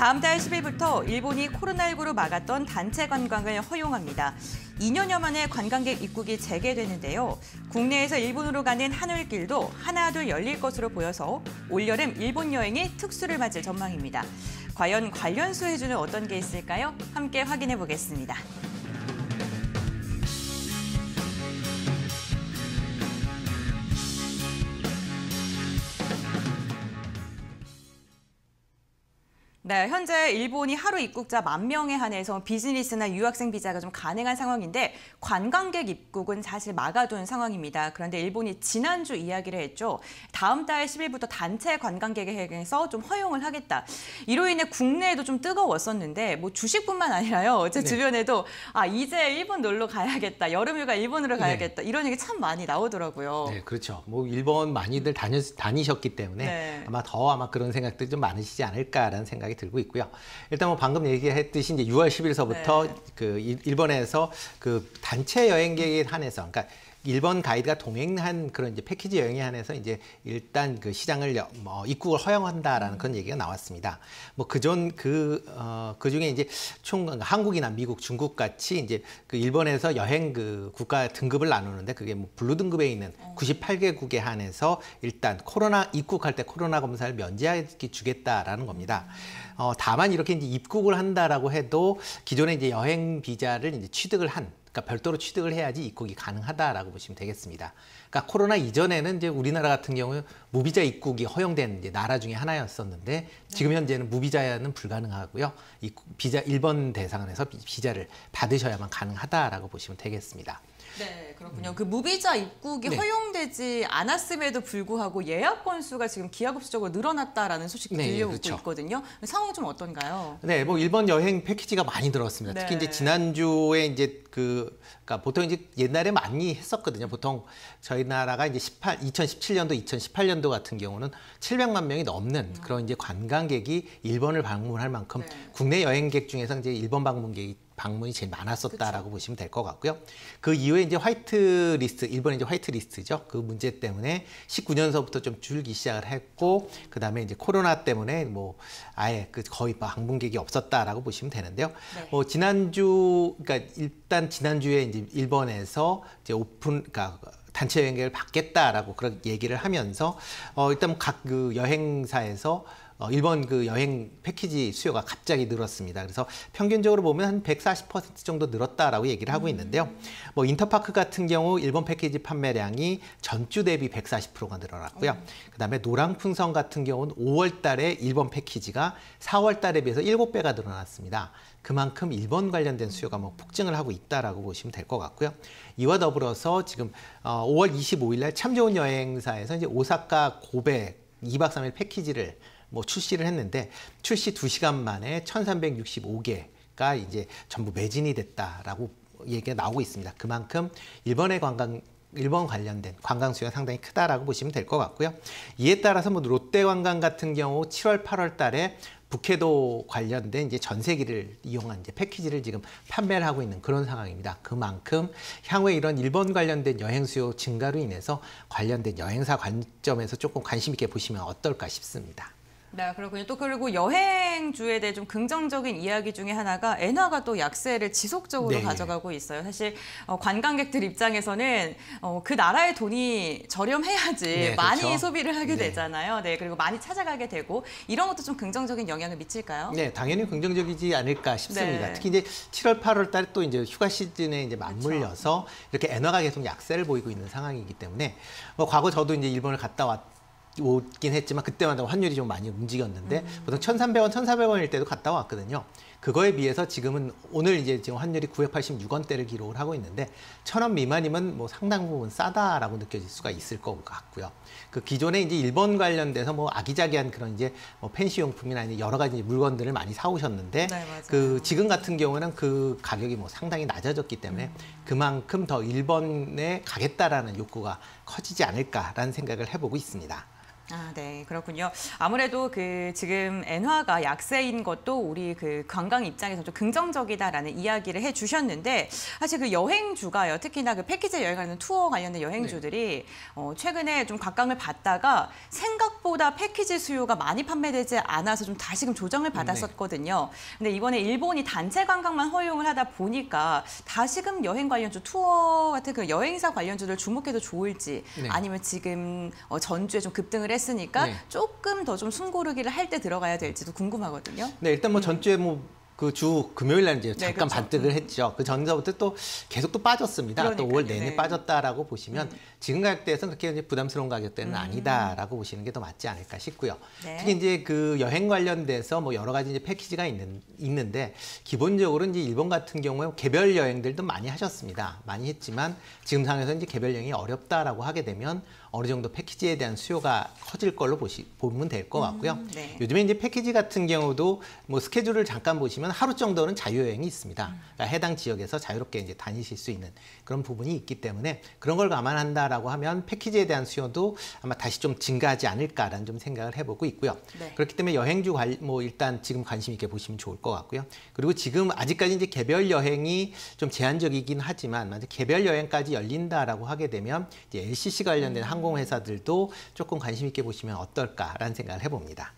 다음 달 10일부터 일본이 코로나19로 막았던 단체 관광을 허용합니다. 2년여 만에 관광객 입국이 재개되는데요. 국내에서 일본으로 가는 하늘길도 하나둘 열릴 것으로 보여서 올여름 일본 여행이 특수를 맞을 전망입니다. 과연 관련 수혜주는 어떤 게 있을까요? 함께 확인해 보겠습니다. 네, 현재 일본이 하루 입국자 만 명에 한해서 비즈니스나 유학생 비자가 좀 가능한 상황인데 관광객 입국은 사실 막아둔 상황입니다. 그런데 일본이 지난주 이야기를 했죠. 다음 달 10일부터 단체 관광객에게서 좀 허용을 하겠다. 이로 인해 국내에도 좀 뜨거웠었는데 뭐 주식뿐만 아니라요. 제 네. 주변에도 아 이제 일본 놀러 가야겠다. 여름휴가 일본으로 네. 가야겠다. 네. 이런 얘기 참 많이 나오더라고요. 네, 그렇죠. 뭐 일본 많이들 다녀, 다니셨기 때문에 네. 아마 더 아마 그런 생각들이 좀 많으시지 않을까라는 생각이 들고 있고요. 일단 뭐 방금 얘기했듯이 이제 6월 10일서부터 네. 그 일본에서 그 단체 여행객에 한해서 그러니까 일본 가이드가 동행한 그런 이제 패키지 여행에 한해서 이제 일단 그 시장을 뭐 입국을 허용한다라는 그런 얘기가 나왔습니다. 뭐 그전 그, 어, 그 중에 이제 총 한국이나 미국, 중국 같이 이제 그 일본에서 여행 그 국가 등급을 나누는데 그게 뭐 블루 등급에 있는 98개국에 한해서 일단 코로나 입국할 때 코로나 검사를 면제하게 주겠다라는 겁니다. 어, 다만 이렇게 이제 입국을 한다라고 해도 기존에 이제 여행 비자를 이제 취득을 한 그러니까 별도로 취득을 해야지 입국이 가능하다라고 보시면 되겠습니다. 그러니까 코로나 이전에는 이제 우리나라 같은 경우 무비자 입국이 허용된 이제 나라 중에 하나였었는데 지금 현재는 무비자는 불가능하고요. 입국, 비자 일본 대상에서 비자를 받으셔야만 가능하다라고 보시면 되겠습니다. 네, 그렇군요. 음. 그 무비자 입국이 네. 허용되지 않았음에도 불구하고 예약 건수가 지금 기하급수적으로 늘어났다라는 소식이 네, 들려오고 그렇죠. 있거든요. 상황이 좀 어떤가요? 네, 뭐 일본 여행 패키지가 많이 들었습니다. 네. 특히 이제 지난주에 이제 그 그러니까 보통 이제 옛날에 많이 했었거든요. 보통 저희 나라가 이제 18 2017년도 2018년도 같은 경우는 700만 명이 넘는 음. 그런 이제 관광객이 일본을 방문할 만큼 네. 국내 여행객 중에서 이제 일본 방문객이 방문이 제일 많았었다라고 그쵸. 보시면 될 것 같고요. 그 이후에 이제 화이트 리스트, 일본의 이제 화이트 리스트죠. 그 문제 때문에 19년서부터 좀 줄기 시작을 했고, 그 다음에 이제 코로나 때문에 뭐 아예 그 거의 방문객이 없었다라고 보시면 되는데요. 네. 뭐 지난주, 그러니까 일단 지난주에 이제 일본에서 이제 오픈, 그러니까 단체 여행객을 받겠다라고 그런 얘기를 하면서 어 일단 각 그 여행사에서 어, 일본 그 여행 패키지 수요가 갑자기 늘었습니다. 그래서 평균적으로 보면 한 140% 정도 늘었다라고 얘기를 하고 있는데요. 뭐 인터파크 같은 경우 일본 패키지 판매량이 전주 대비 140%가 늘어났고요. 그다음에 노랑풍선 같은 경우는 5월 달에 일본 패키지가 4월 달에 비해서 7배가 늘어났습니다. 그만큼 일본 관련된 수요가 뭐 폭증을 하고 있다라고 보시면 될 것 같고요. 이와 더불어서 지금 5월 어, 25일 날 참 좋은 여행사에서 이제 오사카 고베 2박 3일 패키지를 뭐 출시를 했는데 출시 두시간 만에 1365개가 이제 전부 매진이 됐다라고 얘기가 나오고 있습니다. 그만큼 일본의 관광 일본 관련된 관광 수요가 상당히 크다라고 보시면 될 것 같고요. 이에 따라서 뭐 롯데 관광 같은 경우 7월, 8월 달에 북해도 관련된 이제 전세기를 이용한 이제 패키지를 지금 판매를 하고 있는 그런 상황입니다. 그만큼 향후에 이런 일본 관련된 여행 수요 증가로 인해서 관련된 여행사 관점에서 조금 관심 있게 보시면 어떨까 싶습니다. 네, 그렇군요. 또 그리고 여행주에 대해 좀 긍정적인 이야기 중에 하나가 엔화가 또 약세를 지속적으로 네. 가져가고 있어요. 사실 어, 관광객들 입장에서는 어, 그 나라의 돈이 저렴해야지 네, 많이 그렇죠. 소비를 하게 네. 되잖아요. 네, 그리고 많이 찾아가게 되고 이런 것도 좀 긍정적인 영향을 미칠까요? 네, 당연히 긍정적이지 않을까 싶습니다. 네. 특히 이제 7월, 8월 달에 또 이제 휴가 시즌에 이제 맞물려서 그렇죠. 이렇게 엔화가 계속 약세를 보이고 있는 상황이기 때문에 뭐 과거 저도 이제 일본을 갔다 왔 오긴 했지만 그때마다 환율이 좀 많이 움직였는데 음. 보통 1,300원, 1,400원일 때도 갔다 왔거든요. 그거에 비해서 지금은 오늘 이제 지금 환율이 986원대를 기록을 하고 있는데 1,000원 미만이면 뭐 상당 부분 싸다라고 느껴질 수가 있을 것 같고요. 그 기존에 이제 일본 관련돼서 뭐 아기자기한 그런 이제 뭐 펜시 용품이나 여러 가지 물건들을 많이 사오셨는데 네, 그 지금 같은 경우는 그 가격이 뭐 상당히 낮아졌기 때문에 음. 그만큼 더 일본에 가겠다라는 욕구가 커지지 않을까라는 생각을 해보고 있습니다. 아, 네, 그렇군요. 아무래도 그 지금 엔화가 약세인 것도 우리 그 관광 입장에서 좀 긍정적이다라는 이야기를 해 주셨는데 사실 그 여행주가요. 특히나 그 패키지 여행하는 투어 관련된 여행주들이 어, 최근에 좀 각광을 받다가 생각보다 패키지 수요가 많이 판매되지 않아서 좀 다시금 조정을 받았었거든요. 근데 이번에 일본이 단체 관광만 허용을 하다 보니까 다시금 여행 관련주 투어 같은 그 여행사 관련주들 주목해도 좋을지 네. 아니면 지금 어, 전주에 좀 급등을 했으니까 네. 조금 더 좀 숨고르기를 할 때 들어가야 될지도 궁금하거든요. 네, 일단 뭐 전주에 뭐 그 주 금요일 날 이제 잠깐 그렇죠. 반등을 했죠. 그 전서부터 또 계속 또 빠졌습니다. 또 그러니까요. 5월 내내 네. 빠졌다라고 보시면 지금 가격대에서는 그렇게 이제 부담스러운 가격대는 아니다라고 보시는 게 더 맞지 않을까 싶고요. 네. 특히 이제 그 여행 관련돼서 뭐 여러 가지 이제 패키지가 있는 있는데 기본적으로 이제 일본 같은 경우에 개별 여행들도 많이 하셨습니다. 많이 했지만 지금 상황에서 이제 개별 여행이 어렵다라고 하게 되면 어느 정도 패키지에 대한 수요가 커질 걸로 보시, 보면 될 것 같고요. 네. 요즘에 이제 패키지 같은 경우도 뭐 스케줄을 잠깐 보시 면 하루 정도는 자유여행이 있습니다. 그러니까 해당 지역에서 자유롭게 이제 다니실 수 있는 그런 부분이 있기 때문에 그런 걸 감안한다라고 하면 패키지에 대한 수요도 아마 다시 좀 증가하지 않을까라는 좀 생각을 해보고 있고요. 네. 그렇기 때문에 여행주 관, 뭐 일단 지금 관심 있게 보시면 좋을 것 같고요. 그리고 지금 아직까지 이제 개별 여행이 좀 제한적이긴 하지만 만약 개별 여행까지 열린다라고 하게 되면 이제 LCC 관련된 항공회사들도 조금 관심 있게 보시면 어떨까라는 생각을 해봅니다.